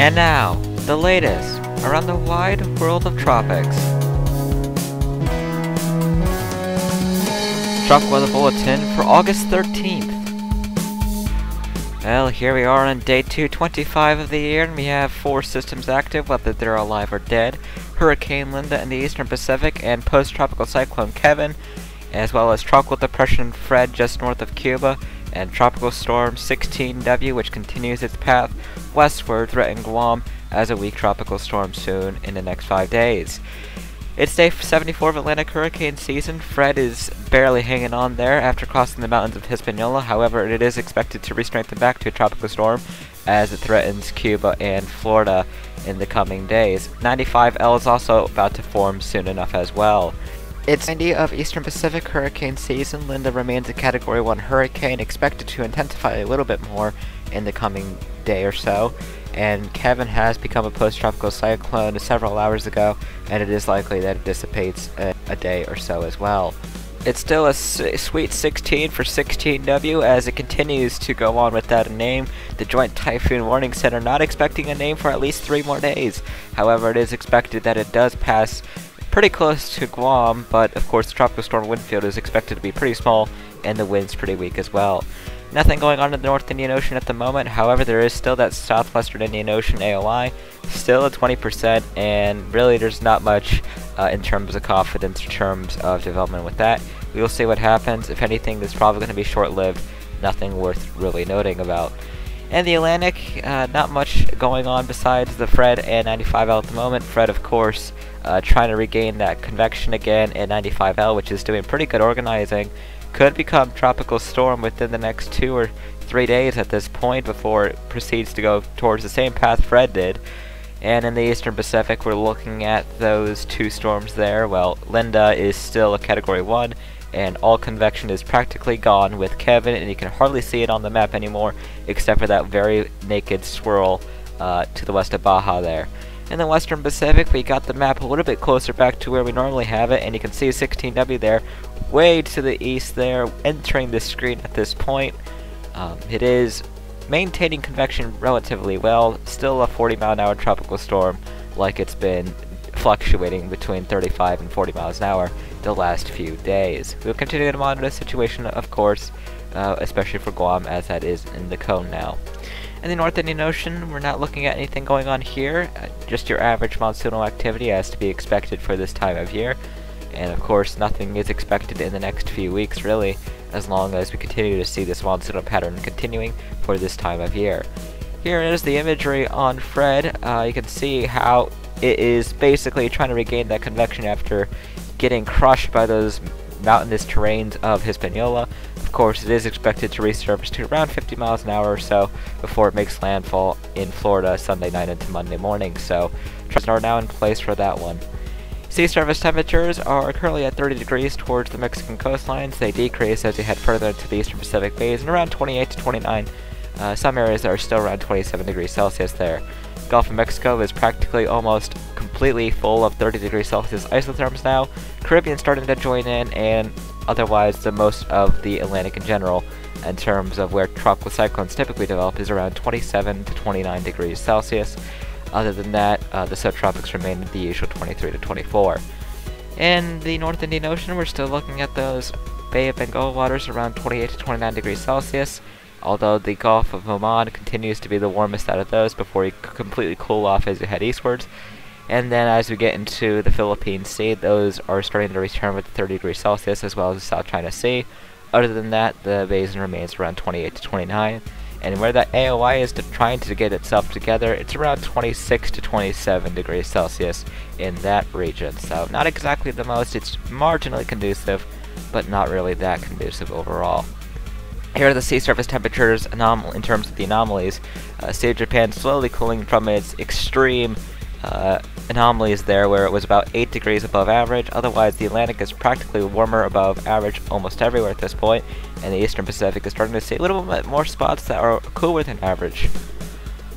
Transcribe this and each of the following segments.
And now, the latest around the wide world of tropics. Tropical Weather Bulletin for August 13th. Well, here we are on day 225 of the year, and we have four systems active, whether they're alive or dead. Hurricane Linda in the eastern Pacific, and post-tropical cyclone Kevin, as well as Tropical Depression Fred just north of Cuba, and Tropical Storm 16W, which continues its path westward, threatening Guam as a weak tropical storm soon in the next five days. It's day 74 of Atlantic hurricane season. Fred is barely hanging on there after crossing the mountains of Hispaniola. However, it is expected to re-strengthen back to a tropical storm as it threatens Cuba and Florida in the coming days. 95L is also about to form soon enough as well. It's 90 of Eastern Pacific hurricane season. Linda remains a Category 1 hurricane, expected to intensify a little bit more in the coming day or so. And Kevin has become a post-tropical cyclone several hours ago, and it is likely that it dissipates a, a day or so as well. It's still a sweet 16 for 16W as it continues to go on without a name. The Joint Typhoon Warning Center not expecting a name for at least three more days. However, it is expected that it does pass pretty close to Guam, but of course the tropical storm wind field is expected to be pretty small and the wind's pretty weak as well. Nothing going on in the North Indian Ocean at the moment, however there is still that southwestern Indian Ocean AOI, still at 20%, and really there's not much uh, in terms of confidence in terms of development with that. We will see what happens. If anything, this is probably going to be short-lived, nothing worth really noting about. In the Atlantic, uh, not much going on besides the Fred and 95L at the moment. Fred, of course, uh, trying to regain that convection again in 95L, which is doing pretty good organizing. Could become tropical storm within the next two or three days at this point before it proceeds to go towards the same path Fred did. And in the Eastern Pacific, we're looking at those two storms there. Well, Linda is still a Category 1, and all convection is practically gone with Kevin, and you can hardly see it on the map anymore, except for that very naked swirl uh, to the west of Baja there. In the Western Pacific, we got the map a little bit closer back to where we normally have it, and you can see 16W there, way to the east there, entering the screen at this point. Um, it is maintaining convection relatively well, still a 40 mile an hour tropical storm, like it's been fluctuating between 35 and 40 miles an hour the last few days. We'll continue to monitor the situation, of course, uh, especially for Guam, as that is in the cone now. In the North Indian Ocean, we're not looking at anything going on here, uh, just your average monsoonal activity as to be expected for this time of year. And of course, nothing is expected in the next few weeks, really, as long as we continue to see this monsoonal pattern continuing for this time of year. Here is the imagery on Fred. Uh, you can see how it is basically trying to regain that convection after getting crushed by those mountainous terrains of Hispaniola. Of course, it is expected to resurface to around 50 miles an hour or so before it makes landfall in Florida Sunday night into Monday morning, so trust are now in place for that one. Sea surface temperatures are currently at 30 degrees towards the Mexican coastlines. They decrease as you head further into the eastern Pacific bays and around 28 to 29. Uh, some areas are still around 27 degrees Celsius there. Gulf of Mexico is practically almost completely full of 30 degrees Celsius isotherms now. Caribbean starting to join in, and otherwise the most of the Atlantic in general, in terms of where tropical cyclones typically develop, is around 27 to 29 degrees Celsius. Other than that, uh, the subtropics remain the usual 23 to 24. In the North Indian Ocean, we're still looking at those Bay of Bengal waters around 28 to 29 degrees Celsius although the Gulf of Oman continues to be the warmest out of those before you completely cool off as you head eastwards. And then as we get into the Philippine Sea, those are starting to return with 30 degrees Celsius as well as the South China Sea. Other than that, the basin remains around 28 to 29. And where that AOI is to trying to get itself together, it's around 26 to 27 degrees Celsius in that region. So not exactly the most, it's marginally conducive, but not really that conducive overall. Here are the sea surface temperatures in terms of the anomalies. Uh, Sea of Japan slowly cooling from its extreme uh, anomalies there where it was about 8 degrees above average. Otherwise, the Atlantic is practically warmer above average almost everywhere at this point, and the Eastern Pacific is starting to see a little bit more spots that are cooler than average.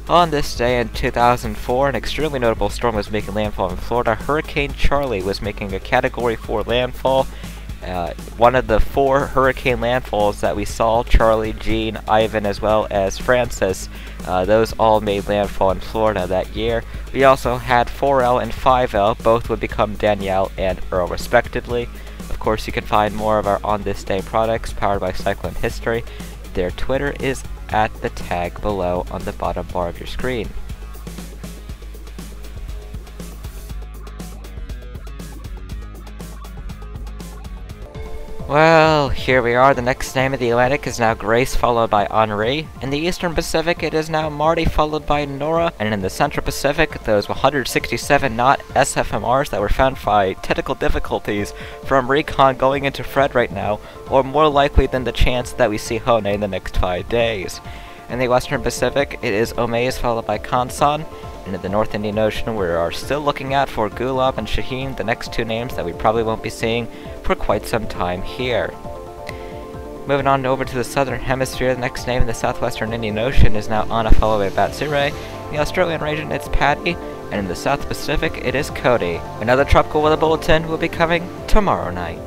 On this day in 2004, an extremely notable storm was making landfall in Florida. Hurricane Charley was making a Category 4 landfall Uh, one of the four hurricane landfalls that we saw, Charley, Jeanne, Ivan, as well as Frances, uh, those all made landfall in Florida that year. We also had 4L and 5L, both would become Danielle and Earl respectively. Of course, you can find more of our On This Day products powered by Cyclone History. Their Twitter is at the tag below on the bottom bar of your screen. Well, here we are. The next name of the Atlantic is now Grace, followed by Henri. In the Eastern Pacific, it is now Marty, followed by Nora. And in the Central Pacific, those 167 knot SFMRs that were found by technical difficulties from recon going into Fred right now, or more likely than the chance that we see Hone in the next five days. In the Western Pacific, it is Omais, followed by Conson. And in the North Indian Ocean, we are still looking out for Gulab and Shaheen, the next two names that we probably won't be seeing for quite some time here. Moving on over to the southern hemisphere, the next name in the southwestern Indian Ocean is now Ana followed by Batsirai. In the Australian region, it's Paddy, and in the South Pacific, it is Cody. Another tropical weather bulletin will be coming tomorrow night.